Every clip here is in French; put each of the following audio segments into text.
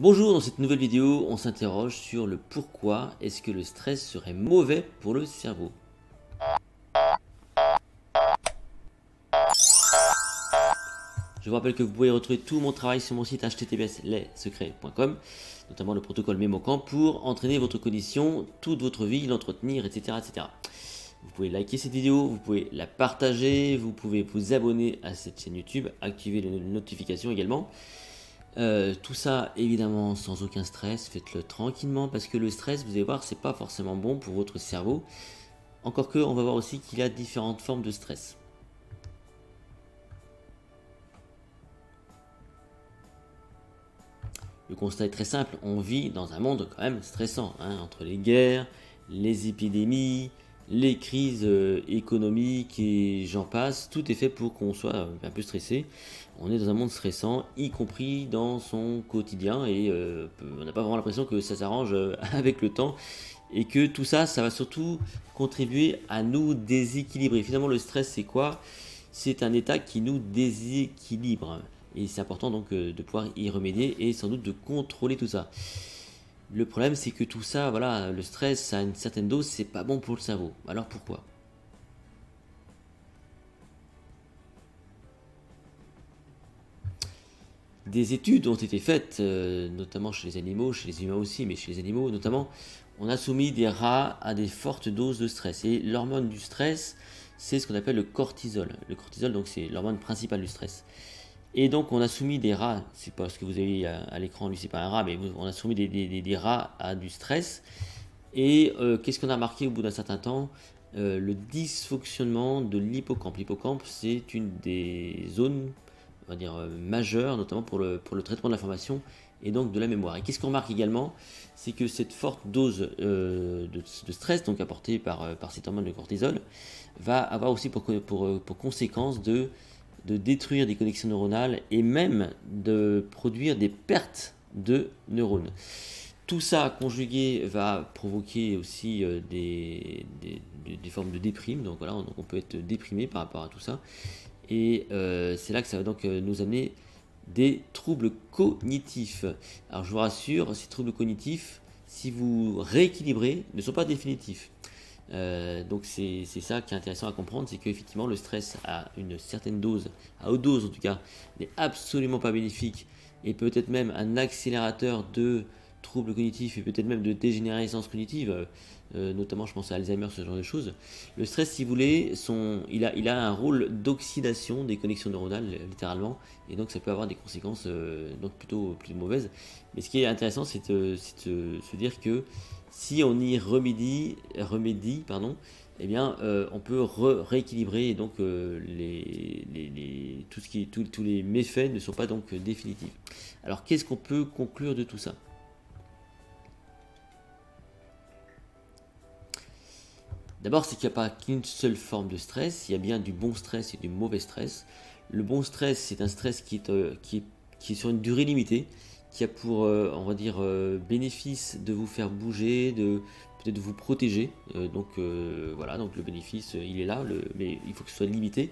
Bonjour, dans cette nouvelle vidéo, on s'interroge sur le pourquoi est-ce que le stress serait mauvais pour le cerveau. Je vous rappelle que vous pouvez retrouver tout mon travail sur mon site https notamment le protocole MemoCamp pour entraîner votre cognition toute votre vie, l'entretenir, etc., etc. Vous pouvez liker cette vidéo, vous pouvez la partager, vous pouvez vous abonner à cette chaîne YouTube, activer les notifications également. Euh, tout ça évidemment sans aucun stress, faites-le tranquillement parce que le stress, vous allez voir, c'est pas forcément bon pour votre cerveau. Encore que, on va voir aussi qu'il y a différentes formes de stress. Le constat est très simple, on vit dans un monde quand même stressant, hein, entre les guerres, les épidémies, les crises euh, économiques et j'en passe, tout est fait pour qu'on soit euh, un peu stressé. On est dans un monde stressant, y compris dans son quotidien, et euh, on n'a pas vraiment l'impression que ça s'arrange avec le temps, et que tout ça, ça va surtout contribuer à nous déséquilibrer. Finalement, le stress, c'est quoi? C'est un état qui nous déséquilibre, et c'est important donc de pouvoir y remédier et sans doute de contrôler tout ça. Le problème, c'est que tout ça, voilà, le stress à une certaine dose, c'est pas bon pour le cerveau. Alors pourquoi? Des études ont été faites, euh, notamment chez les animaux, chez les humains aussi, mais chez les animaux notamment. On a soumis des rats à des fortes doses de stress. Et l'hormone du stress, c'est ce qu'on appelle le cortisol. Le cortisol, donc, c'est l'hormone principale du stress. Et donc on a soumis des rats, c'est pas ce que vous avez à, l'écran, lui c'est pas un rat, mais on a soumis des, rats à du stress. Et euh, qu'est-ce qu'on a marqué au bout d'un certain temps? Euh, Le dysfonctionnement de l'hippocampe. L'hippocampe c'est une des zones, on va dire, euh, majeures, notamment pour le, pour le traitement de l'information et donc de la mémoire. Et qu'est-ce qu'on remarque également? C'est que cette forte dose de, stress, donc apportée par, par cet hormone de cortisol, va avoir aussi pour, pour, pour conséquence de de détruire des connexions neuronales et même de produire des pertes de neurones. Tout ça conjugué va provoquer aussi euh, des, formes de déprime, donc voilà, on, peut être déprimé par rapport à tout ça. Et euh, c'est là que ça va donc euh, nous amener des troubles cognitifs. Alors je vous rassure, ces troubles cognitifs, si vous rééquilibrez, ne sont pas définitifs. Euh, donc c'est ça qui est intéressant à comprendre, c'est qu'effectivement le stress à une certaine dose, à haute dose en tout cas, n'est absolument pas bénéfique et peut-être même un accélérateur de troubles cognitifs et peut-être même de dégénérescence cognitive, euh, notamment je pense à Alzheimer, ce genre de choses. Le stress, si vous voulez, son, il, a, il a un rôle d'oxydation des connexions neuronales, littéralement, et donc ça peut avoir des conséquences euh, donc plutôt plus mauvaises. Mais ce qui est intéressant, c'est de, de, se dire que si on y remédie, remédie pardon, eh bien, euh, on peut rééquilibrer et donc euh, les, tout ce qui, tous les méfaits ne sont pas donc définitifs. Alors, qu'est-ce qu'on peut conclure de tout ça? D'abord, c'est qu'il n'y a pas qu'une seule forme de stress, il y a bien du bon stress et du mauvais stress. Le bon stress, c'est un stress qui est, euh, sur une durée limitée, qui a pour, euh, on va dire, euh, bénéfice de vous faire bouger, de peut-être vous protéger. Donc voilà, donc le bénéfice, il est là, mais il faut que ce soit limité.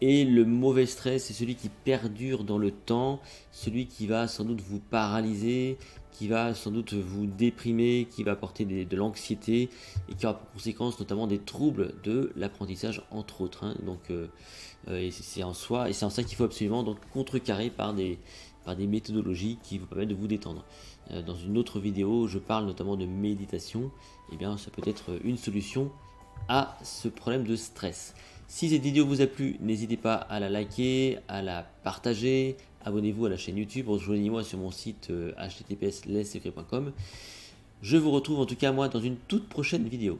Et le mauvais stress, c'est celui qui perdure dans le temps, celui qui va sans doute vous paralyser, qui va sans doute vous déprimer, qui va apporter de l'anxiété et qui aura pour conséquence notamment des troubles de l'apprentissage entre autres. Hein. Donc c'est en soi et c'est en ça qu'il faut absolument donc contrecarrer par des des méthodologies qui vous permettent de vous détendre. Euh, dans une autre vidéo, je parle notamment de méditation. Et eh bien, ça peut être une solution à ce problème de stress. Si cette vidéo vous a plu, n'hésitez pas à la liker, à la partager, abonnez-vous à la chaîne YouTube, rejoignez-moi sur mon site euh, https Je vous retrouve en tout cas moi dans une toute prochaine vidéo.